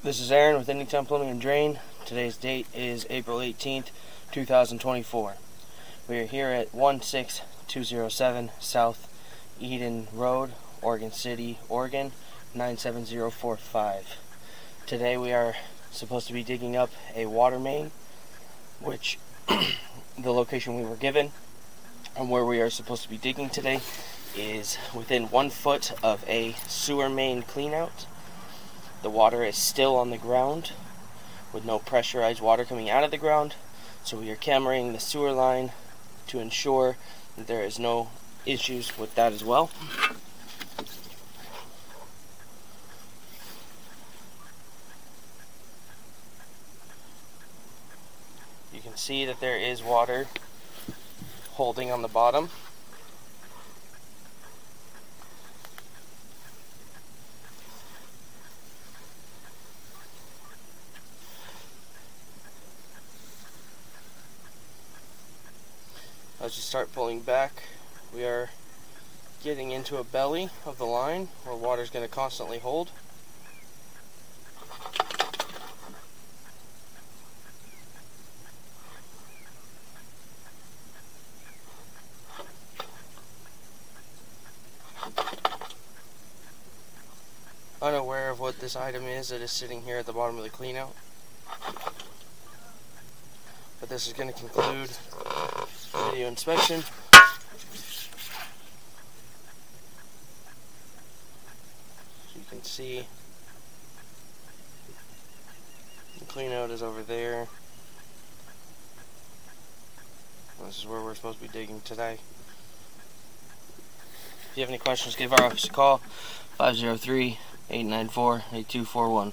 This is Aaron with Anytime Plumbing and Drain. Today's date is April 18th, 2024. We are here at 16207 South Eden Road, Oregon City, Oregon 97045. Today we are supposed to be digging up a water main, which the location we were given and where we are supposed to be digging today is within one foot of a sewer main cleanout the water is still on the ground with no pressurized water coming out of the ground. So we are cameraing the sewer line to ensure that there is no issues with that as well. You can see that there is water holding on the bottom. As you start pulling back, we are getting into a belly of the line where water is going to constantly hold. Unaware of what this item is that is sitting here at the bottom of the cleanout. But this is going to conclude video inspection. So you can see the clean out is over there. This is where we're supposed to be digging today. If you have any questions, give our office a call 503 894 8241.